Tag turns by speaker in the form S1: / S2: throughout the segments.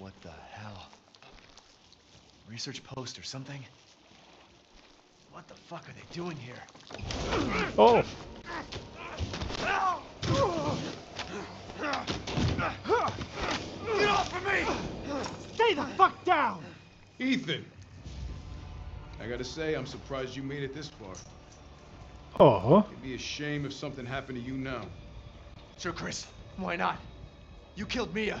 S1: What the hell? Research post or something? What the fuck are they doing here?
S2: Oh,
S1: Get off of me!
S3: Stay the fuck down!
S4: Ethan! I gotta say, I'm surprised you made it this far.
S2: oh.
S4: It'd be a shame if something happened to you now.
S1: Sure, Chris. Why not? You killed Mia.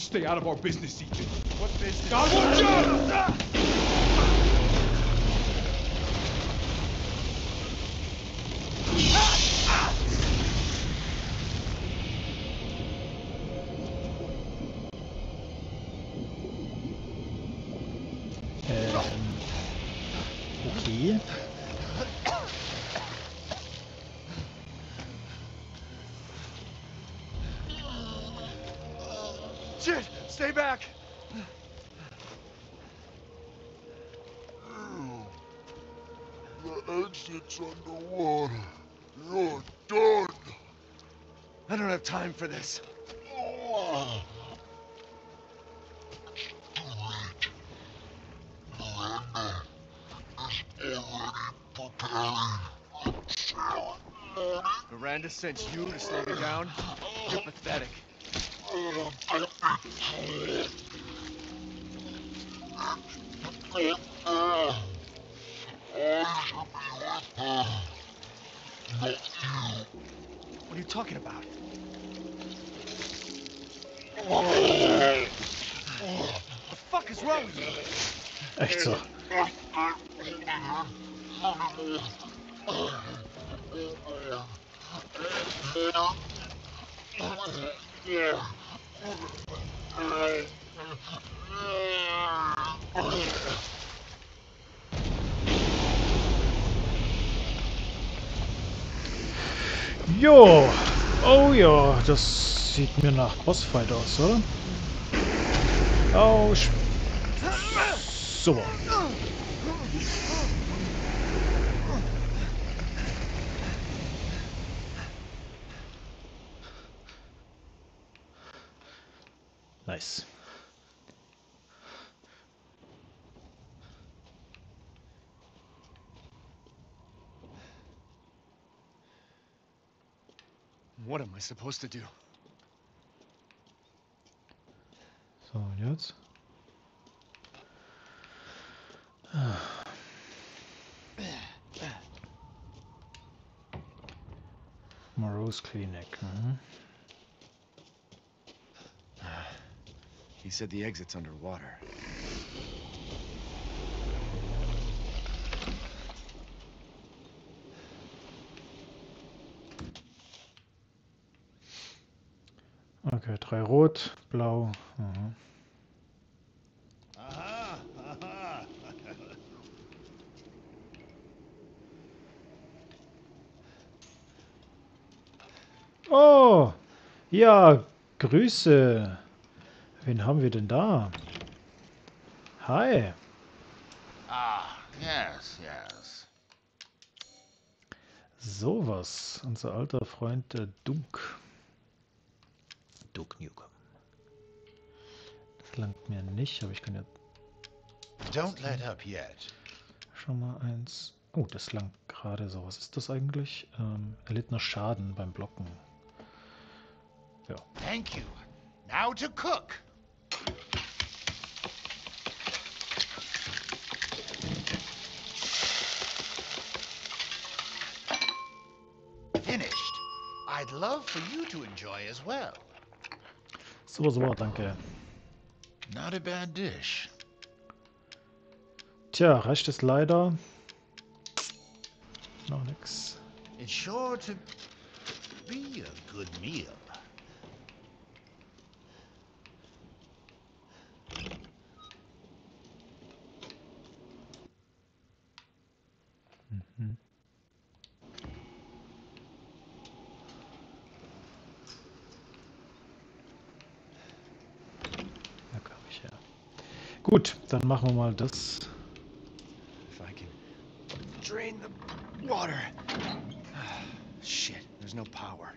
S4: Stay out of our business, Ethan.
S1: What business?
S4: Now watch out!
S2: Ähm. Okay.
S5: The underwater. You're done.
S1: I don't have time for this.
S5: Oh. Miranda is already preparing. Sorry.
S1: Miranda sent you to slow me down? You're pathetic. What are you talking about? What The fuck is wrong with you?
S2: Echt so. Jo. Oh ja, das sieht mir nach Bossfight aus, oder? Oh, super. Nice.
S1: What am I supposed to do?
S2: So, und jetzt? Morose Clinic. Mhm.
S1: He said the exit's underwater.
S2: Drei rot, blau. Mhm.
S6: Aha, aha.
S2: Oh, ja, Grüße. Wen haben wir denn da? Hi.
S6: Ah, yes, yes.
S2: Sowas. Unser alter Freund der Dunk. Duke Nukem. Das langt mir nicht, aber ich kann ja
S6: Don't let up yet.
S2: schon mal eins. Oh, das langt gerade so. Was ist das eigentlich? Ähm, erlittener Schaden beim Blocken. Ja.
S6: Thank you. Now to cook. Finished. I'd love for you to enjoy as well.
S2: Super, super, danke.
S6: Not a bad dish.
S2: Tja, reicht es leider. Noch nix.
S6: It's sure to be a good meal.
S2: Mhm. Da kam ich her. Gut, dann machen wir mal das.
S1: If I can drain the water. Shit, there's no power.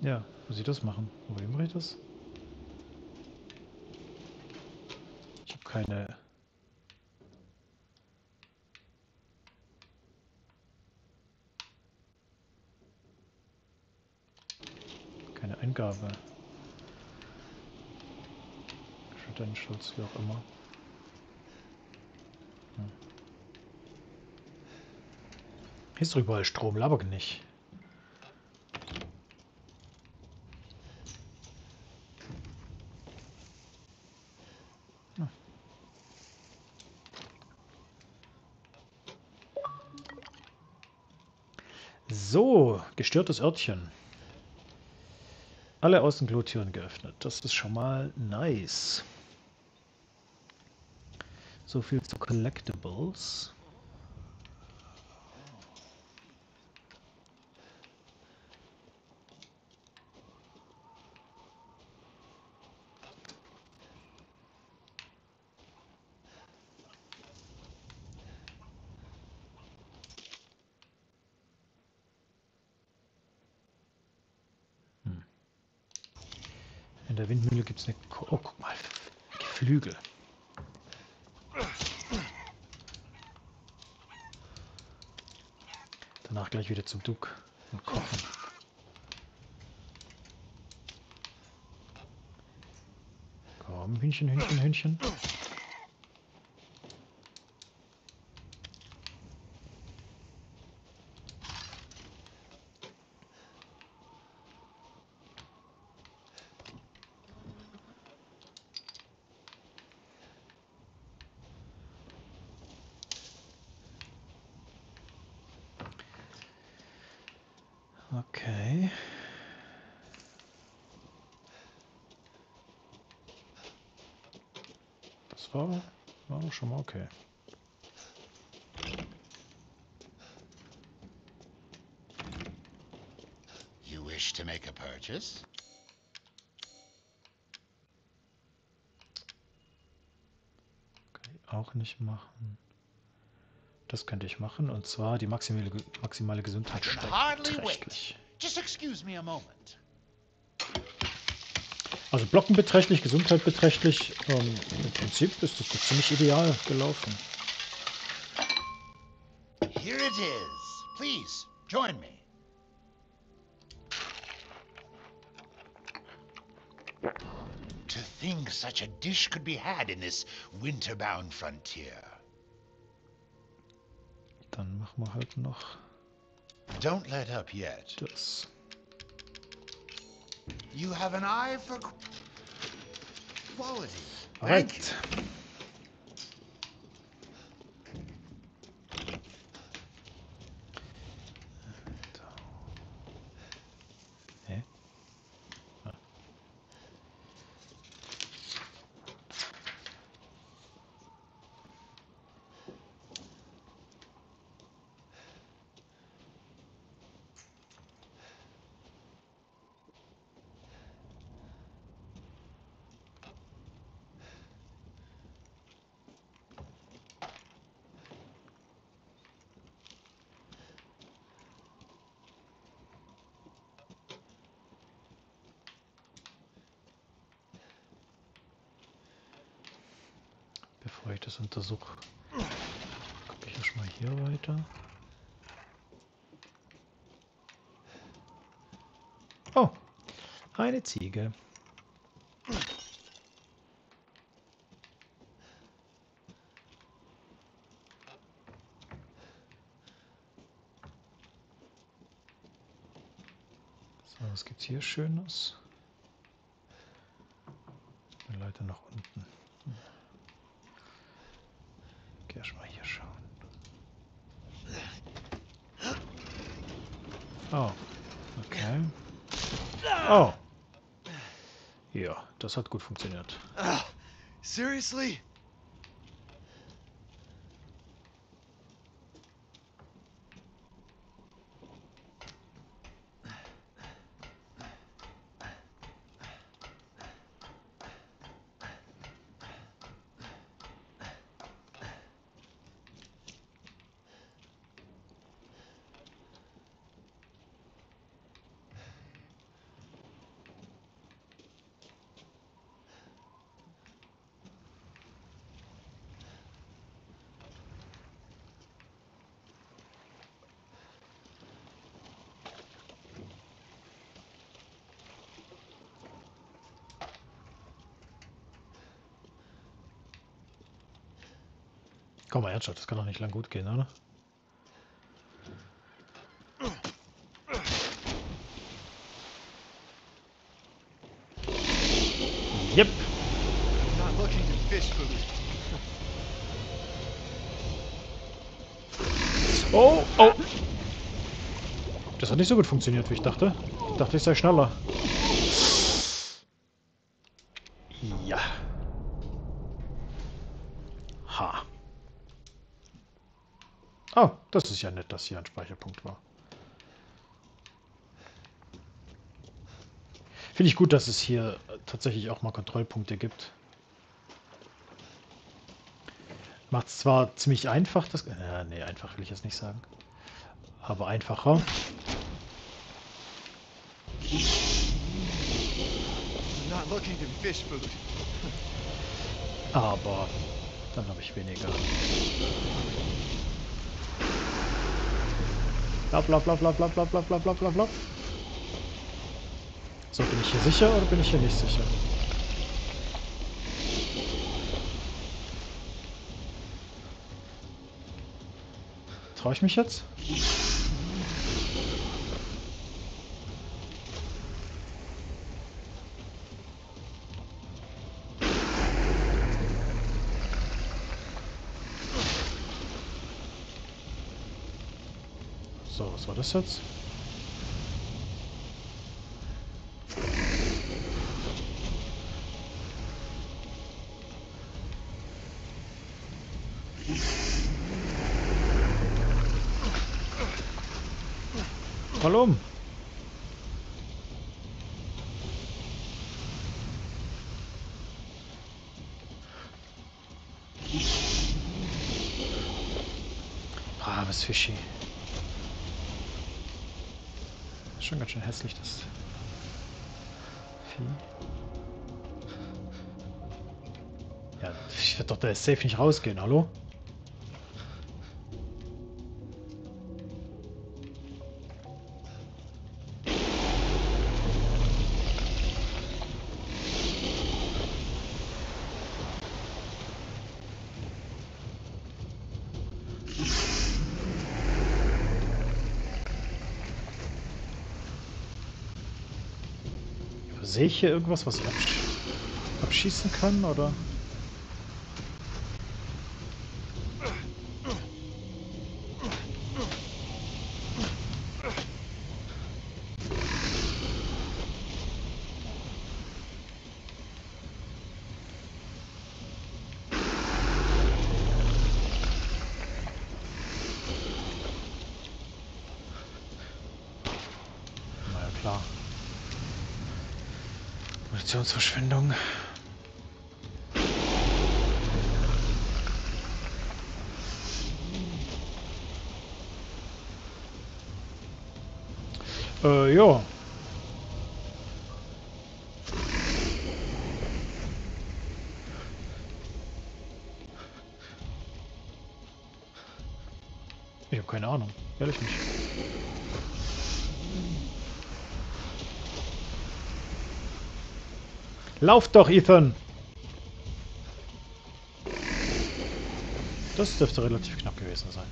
S2: Ja, muss ich das machen? Wo mache ich das? Ich habe keine. Keine Eingabe. Credentials, wie auch immer. Hm. Hier ist überall Strom, laber nicht. So, gestörtes Örtchen. Alle Außenklotüren geöffnet. Das ist schon mal nice. So viel zu Collectibles. In der Windmühle gibt es eine... Ko oh, guck mal. Geflügel. Danach Duck und kochen. Komm, Hühnchen, Hühnchen, Hühnchen. Okay. Das war, war doch schon mal okay.
S6: You wish to make a purchase?
S2: Kann ich auch nicht machen. Das könnte ich machen und zwar die maximale, maximale Gesundheit steigt
S6: hardly
S2: beträchtlich.
S6: wait. Just excuse me a moment.
S2: Also Blocken beträchtlich, Gesundheit beträchtlich. Ähm, Im Prinzip ist das ziemlich ideal gelaufen.
S6: Here it is. Please, join me. To think such a dish could be had in this winter-bound frontier.
S2: Dann machen wir halt noch
S6: Don't let up yet.
S2: das.
S6: You have an eye for quality. Thank you.
S2: Right. Hä? Ah. Bevor ich das untersuche, gucke ich erstmal hier weiter. Oh, eine Ziege. So, was gibt's hier Schönes? Eine Leiter nach unten. Geh erst mal hier schauen. Oh, Okay. Oh. Ja, das hat gut funktioniert.
S1: Ugh, seriously?
S2: Komm mal ernsthaft, das kann doch nicht lang gut gehen, oder? Yep. Oh, oh. Das hat nicht so gut funktioniert, wie ich dachte. Ich dachte, ich sei schneller. Ja. Ha. Oh, das ist ja nett, dass hier ein Speicherpunkt war. Finde ich gut, dass es hier tatsächlich auch mal Kontrollpunkte gibt. Macht es zwar ziemlich einfach, das... Äh, nee, einfach will ich jetzt nicht sagen. Aber einfacher. Aber dann habe ich weniger. Bla bla bla bla bla bla bla bla bla bla bla. So, bin ich hier sicher oder bin ich hier nicht sicher? Traue ich mich jetzt? So, was war das jetzt? Mal um. Ah, Fischi. Ist schon ganz schön hässlich, das Vieh. Ja, ich werde doch da safe nicht rausgehen, hallo? Sehe ich hier irgendwas, was ich absch abschießen kann, oder? Na ja, klar. Munitionsverschwendung. Äh, ja. Ich habe keine Ahnung. Ehrlich nicht. Lauf doch, Ethan! Das dürfte relativ knapp gewesen sein.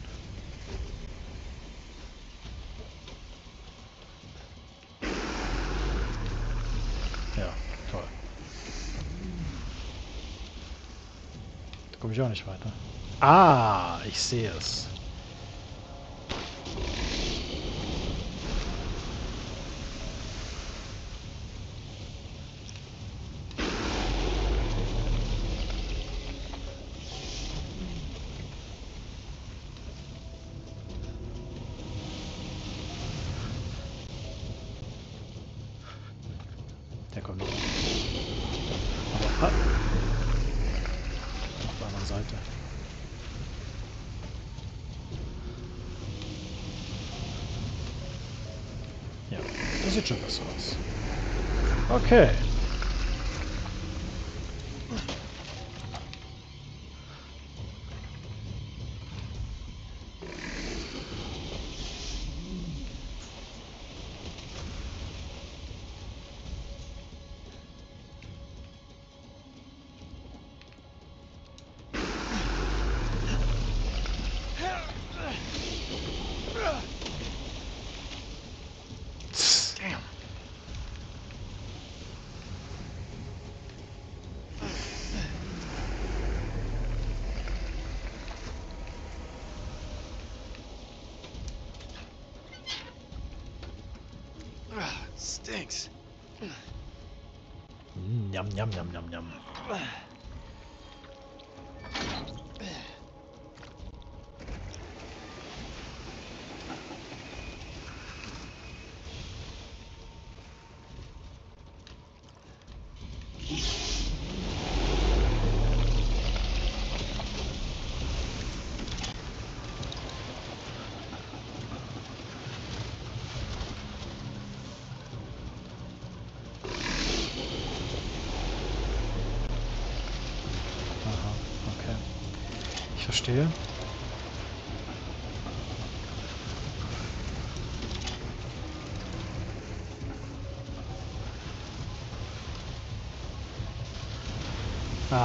S2: Ja, toll. Da komme ich auch nicht weiter. Ah, ich sehe es. Thanks. Yum, yum, yum, yum, yum.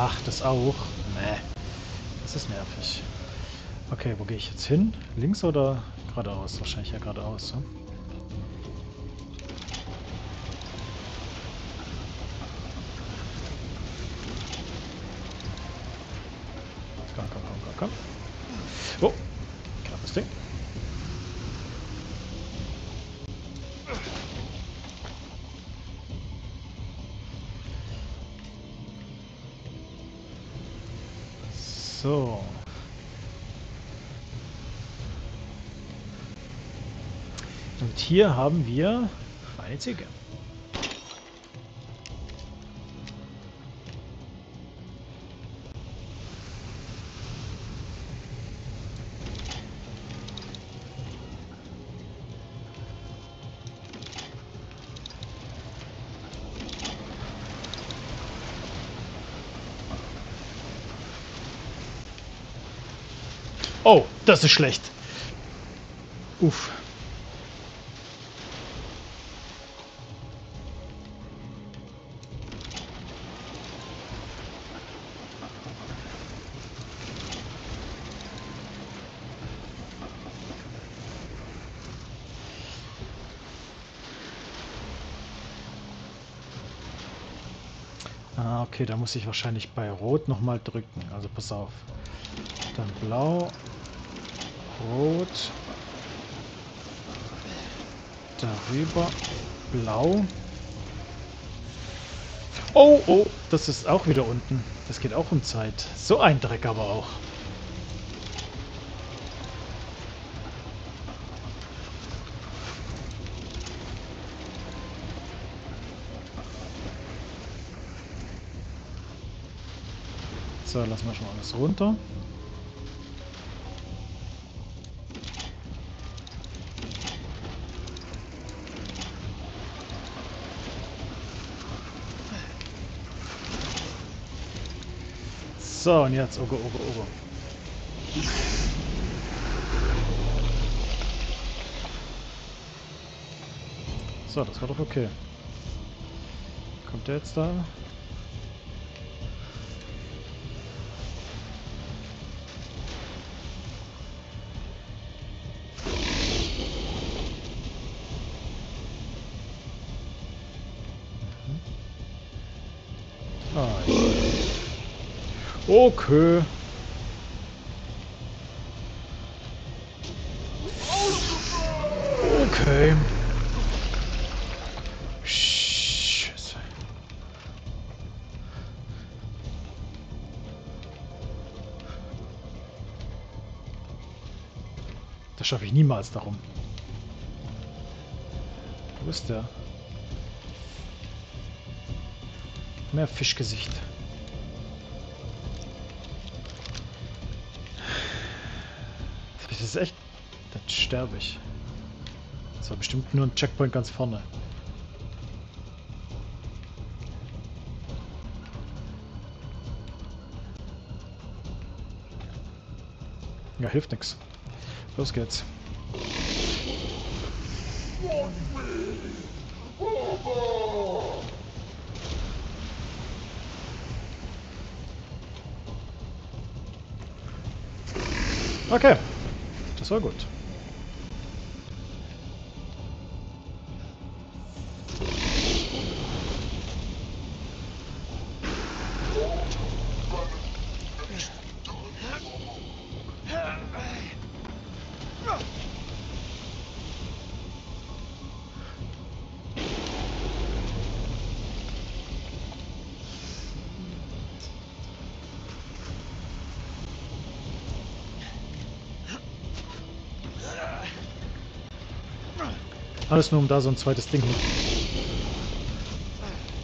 S2: Ach, das auch? Nee. Das ist nervig. Okay, wo gehe ich jetzt hin? Links oder geradeaus? Wahrscheinlich ja geradeaus, ne? Komm, komm, komm, komm, komm. Oh, knappes Ding. So. Und hier haben wir eine Ziege. Oh, das ist schlecht. Uff. Ah, okay, da muss ich wahrscheinlich bei Rot nochmal drücken. Also pass auf. Dann Blau, Rot, darüber, Blau. Oh, oh, das ist auch wieder unten. Das geht auch um Zeit. So ein Dreck aber auch. So, lassen wir schon alles runter. So, und jetzt Ogo, Ogo, Ogo. So, das war doch okay. Kommt der jetzt da? Okay. Scheiße. Das schaffe ich niemals darum. Wo ist der? Mehr Fischgesicht. Das ist echt... Das sterbe ich war bestimmt nur ein Checkpoint ganz vorne. Ja, hilft nichts. Los geht's. Okay, das war gut. Alles nur, um da so ein zweites Ding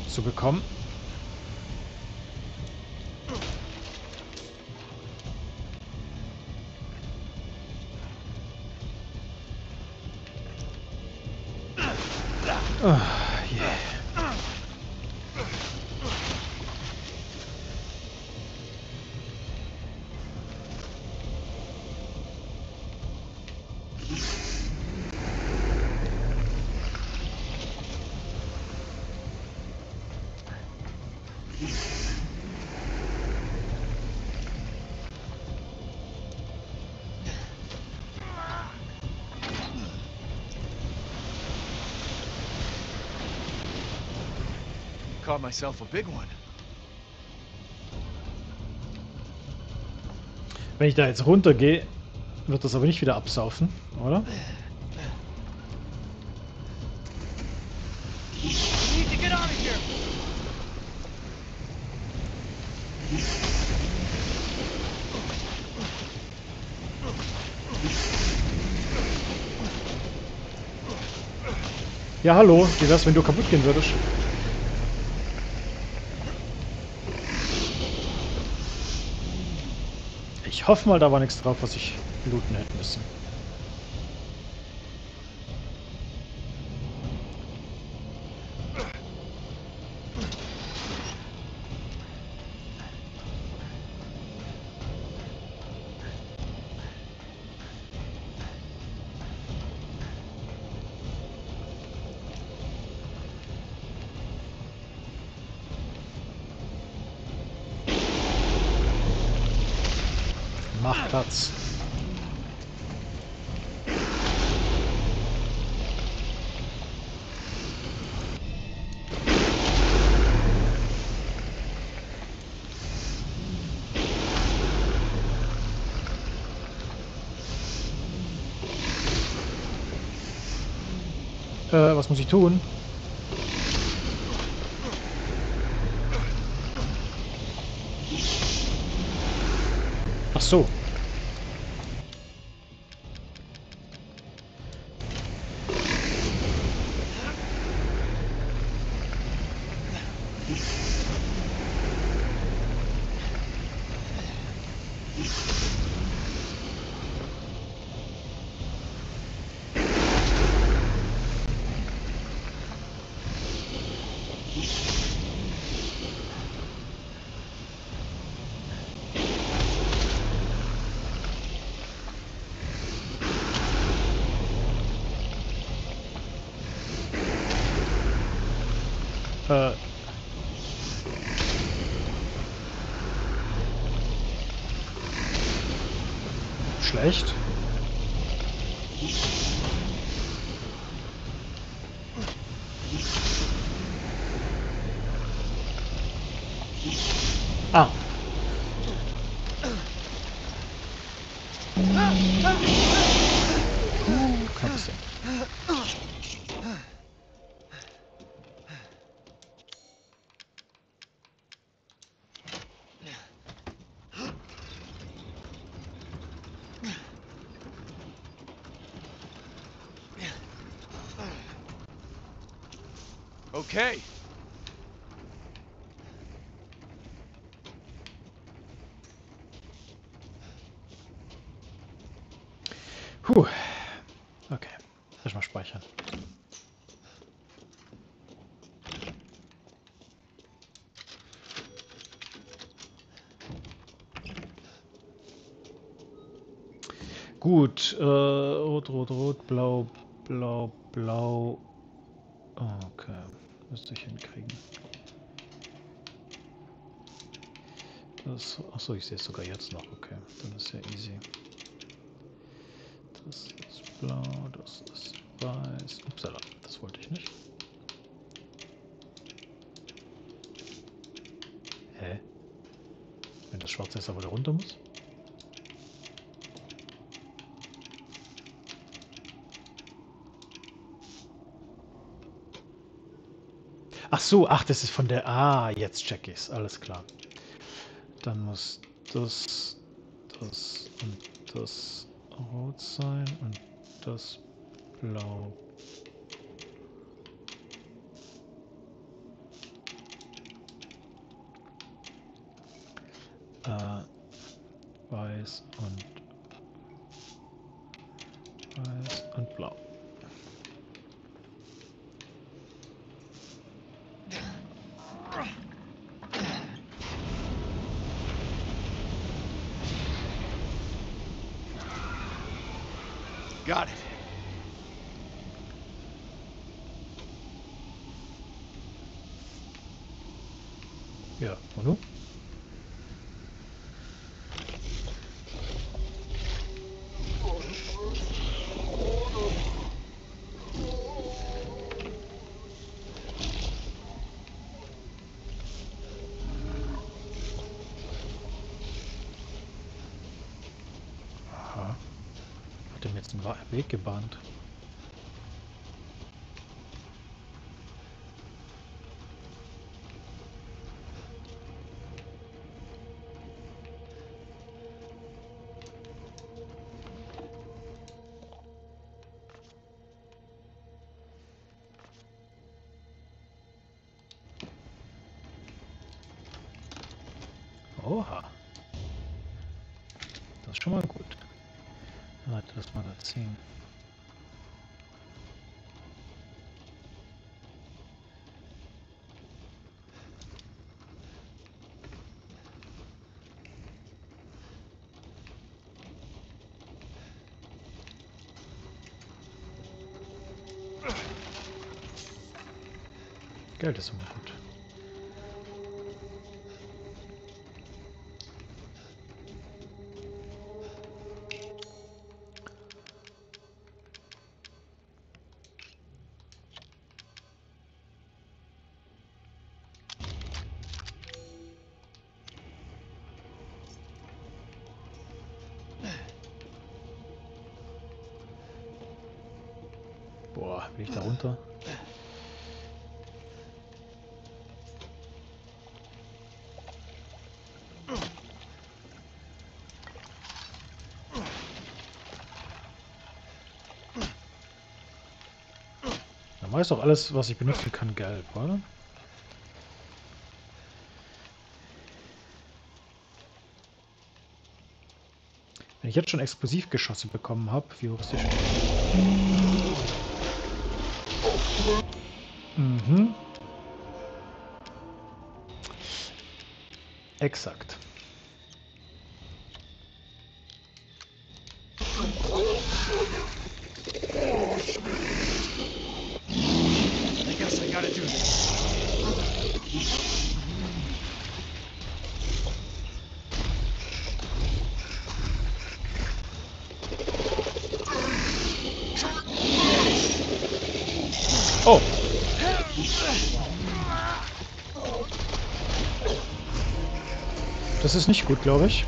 S2: zu bekommen.
S1: Caught myself a big one.
S2: Wenn ich da jetzt runtergehe, wird das aber nicht wieder absaufen, oder? Ja, hallo. Wie wär's, wenn du kaputt gehen würdest? Ich hoffe mal, da war nichts drauf, was ich looten hätte müssen. Was muss ich tun? Ach so. Äh. Schlecht.
S1: Okay.
S2: Puh. Okay. Erstmal speichern. Gut, äh, rot, rot, rot, blau, blau, blau. Okay, müsste ich hinkriegen. Das, achso, ich sehe es sogar jetzt noch. Okay, dann ist ja easy. Das ist blau, das ist weiß. Upsala, das wollte ich nicht. Hä? Wenn das schwarze ist, aber da runter muss? So, ach, das ist von der... Ah, jetzt check ich's. Alles klar. Dann muss das, das und das rot sein und das blau. Äh, weiß und weiß und blau.
S1: Got it.
S2: Ja, und nun? Aha. Hat er mir jetzt einen Wa- Weg gebahnt? Geld ist immer gut. Boah, will ich da runter? Dann weiß doch alles, was ich benutzen kann, gelb, oder? Wenn ich jetzt schon Explosivgeschosse bekommen habe, wie hoch ist die Chance? Mhm. Exakt.
S1: I guess I gotta do this.
S2: Oh! Das ist nicht gut, glaube ich.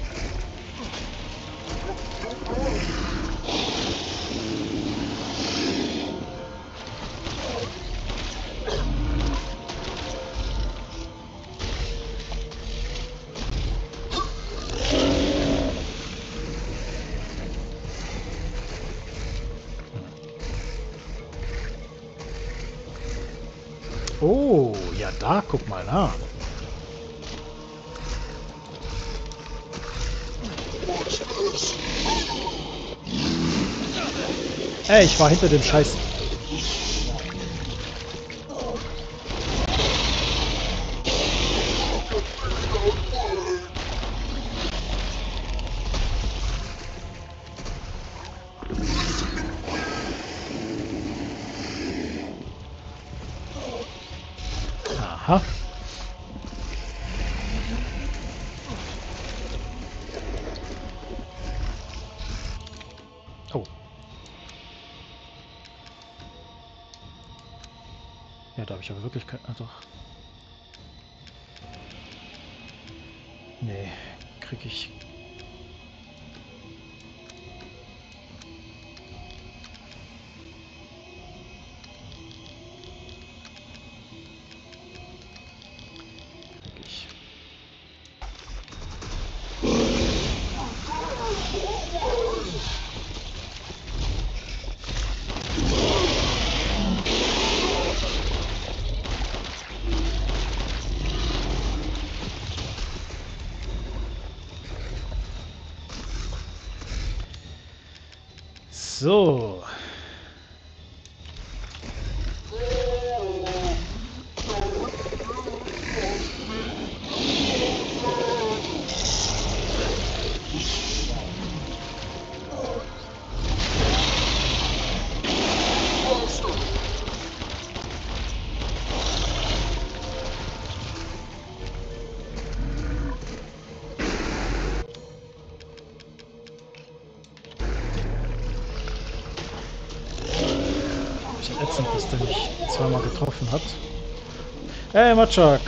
S2: Oh, ja da, guck mal na. Ey, ich war hinter dem Scheiß. So. Hey, Matschak!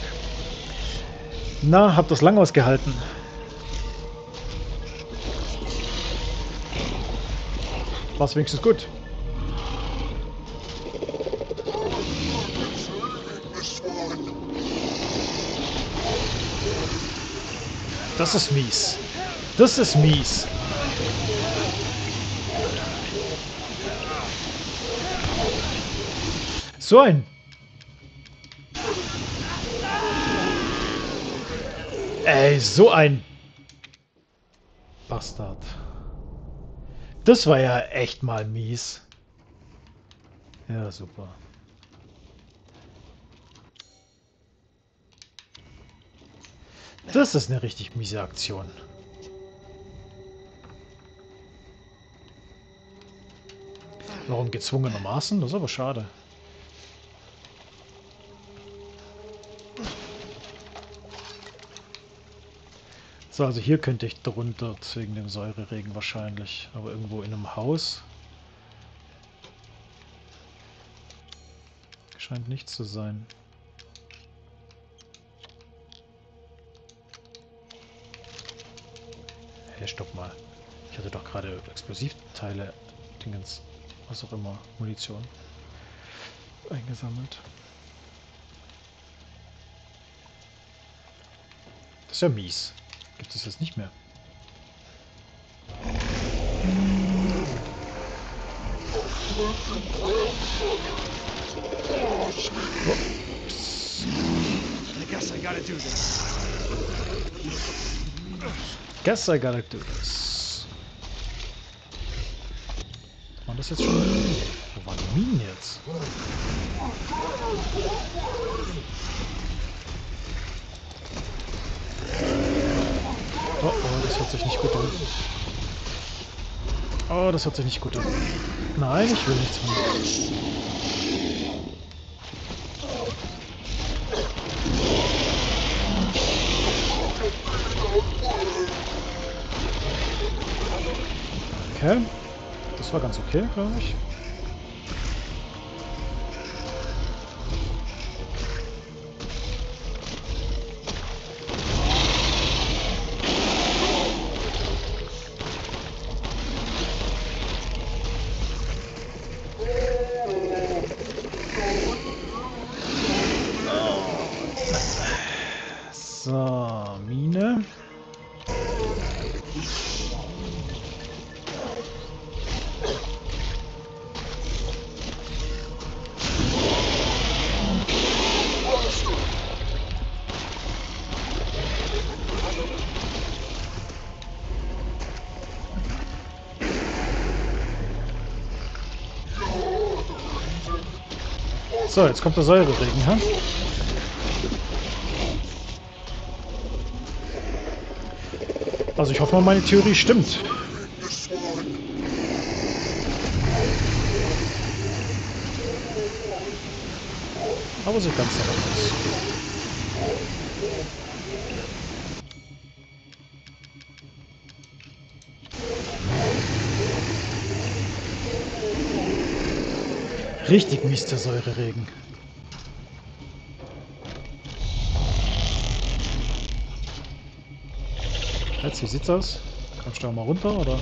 S2: Na, habt das lang ausgehalten? War's wenigstens gut? Das ist mies. Das ist mies. So ein... Ey, so ein... Bastard. Das war ja echt mal mies. Ja, super. Das ist eine richtig miese Aktion. Warum gezwungenermaßen? Das ist aber schade. So, also hier könnte ich drunter wegen dem Säureregen wahrscheinlich. Aber irgendwo in einem Haus. Scheint nicht zu sein. Hey, stopp mal. Ich hatte doch gerade Explosivteile, Dingens, was auch immer, Munition eingesammelt. Das ist ja mies. Gibt es jetzt nicht mehr.
S1: I guess I gotta do this.
S2: Guess I gotta do this. War das jetzt schon? Wo waren die Minen jetzt? Oh, oh, das hört sich nicht gut an. Oh, das hört sich nicht gut an. Nein, ich will nichts mehr. Okay. Das war ganz okay, glaube ich. So, jetzt kommt der Säureregen, ha? Also ich hoffe mal, meine Theorie stimmt. Aber sieht ganz danach aus. Richtig mies der Säureregen. Jetzt, wie sieht's aus? Kommst du da mal runter, oder?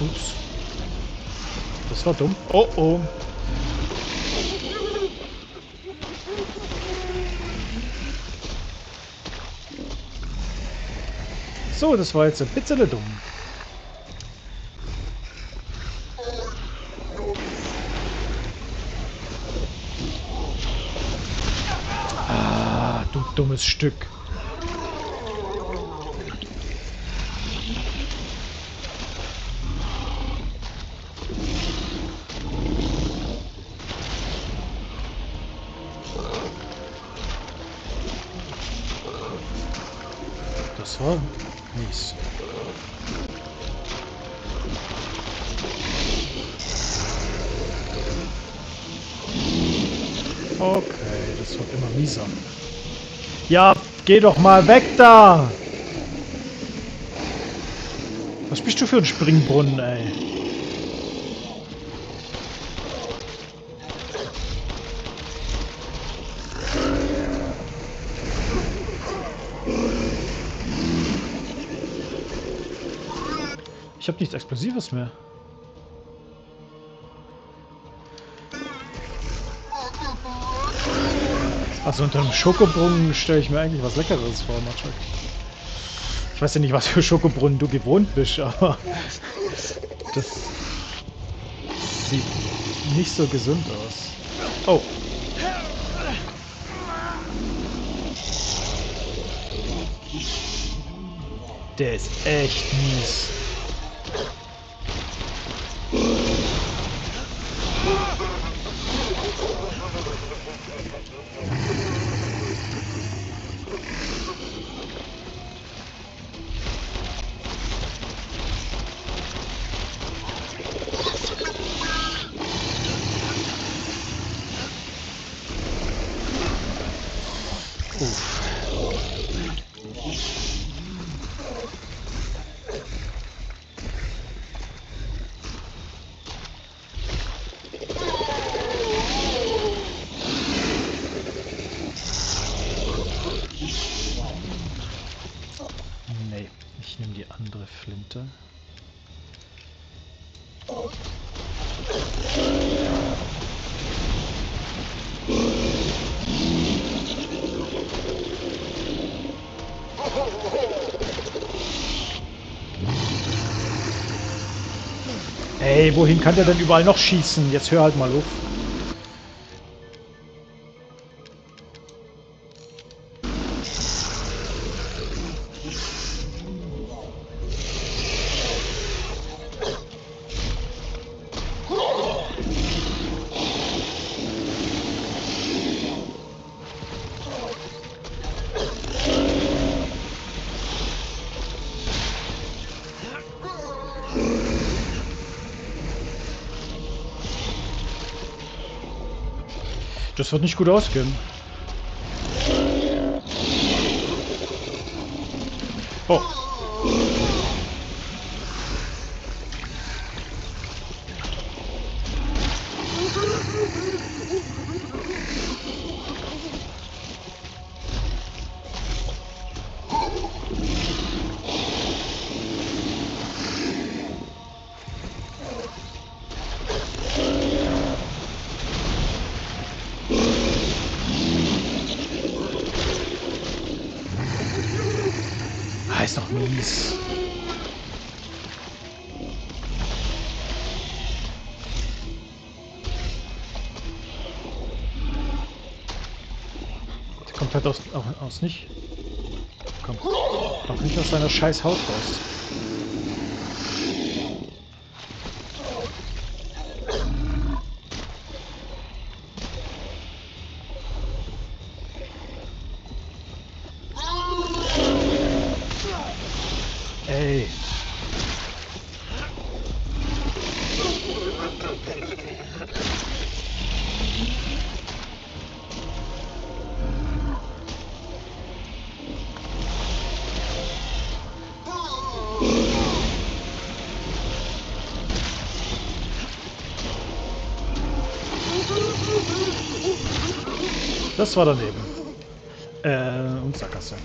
S2: Ups. Das war dumm. Oh oh. So, das war jetzt ein bisschen dumm. Ah, du dummes Stück. Okay, das wird immer mieser. Ja, geh doch mal weg da! Was bist du für ein Springbrunnen, ey? Ich habe nichts Explosives mehr. Also unter einem Schokobrunnen stelle ich mir eigentlich was Leckeres vor, Matschak. Ich weiß ja nicht, was für Schokobrunnen du gewohnt bist, aber das sieht nicht so gesund aus. Oh. Der ist echt mies. Uff. Nee, ich nehme die andere Flinte. Ey, wohin kann der denn überall noch schießen? Jetzt hör halt mal auf. Das wird nicht gut ausgehen. Oh. Mies. Der kommt halt aus, aus, aus nicht. Kommt auch nicht aus seiner scheiß Haut raus. Ey. War daneben. Äh, und Sackgasse.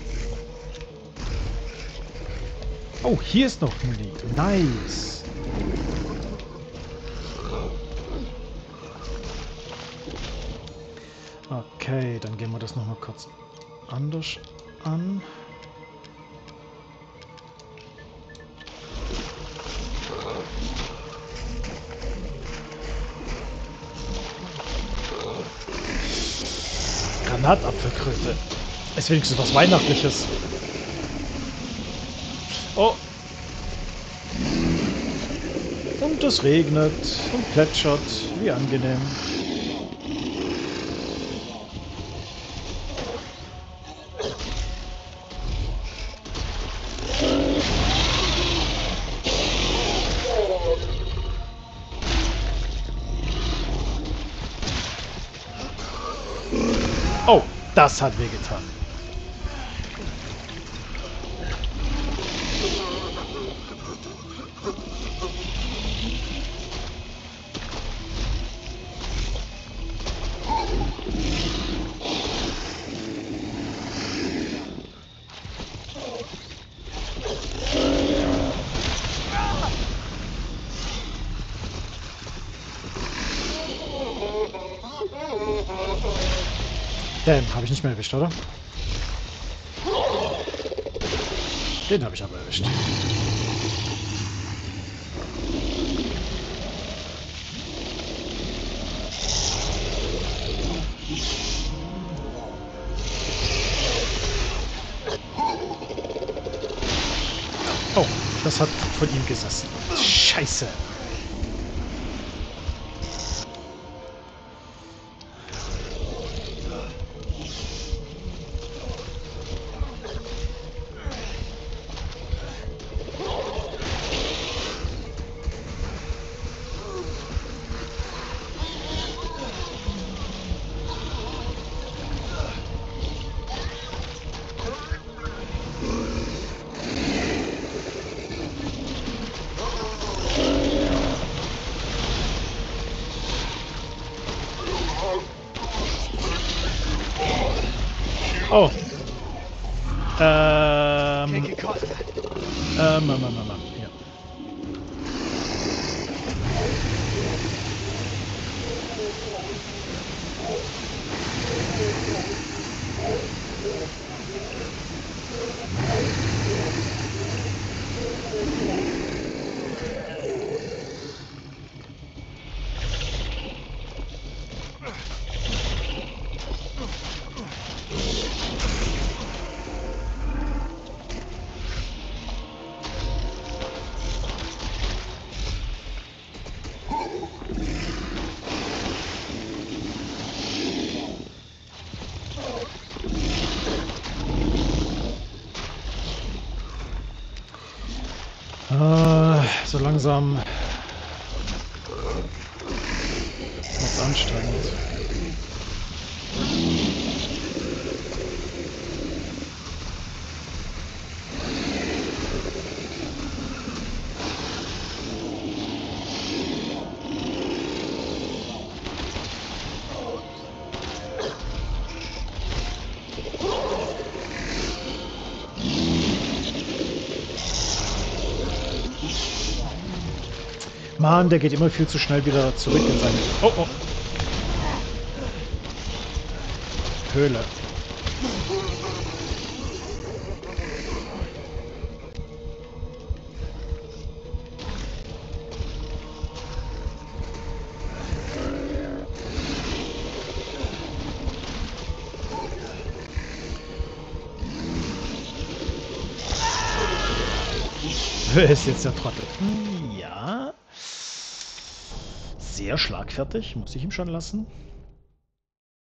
S2: Oh, hier ist noch Muni. Nice. Okay, dann gehen wir das nochmal kurz anders an. Granatapfelkröte. Ist wenigstens was Weihnachtliches. Oh. Und es regnet und plätschert. Wie angenehm. Das hat wehgetan. Den habe ich nicht mehr erwischt, oder? Den habe ich aber erwischt. Oh, das hat von ihm gesessen. Scheiße. Ah, so langsam wird's anstrengend. Mann, der geht immer viel zu schnell wieder zurück in seine... Oh, oh. Höhle. Wer ist jetzt der Trottel? Hm, Ja. Sehr schlagfertig, muss ich ihm schon lassen.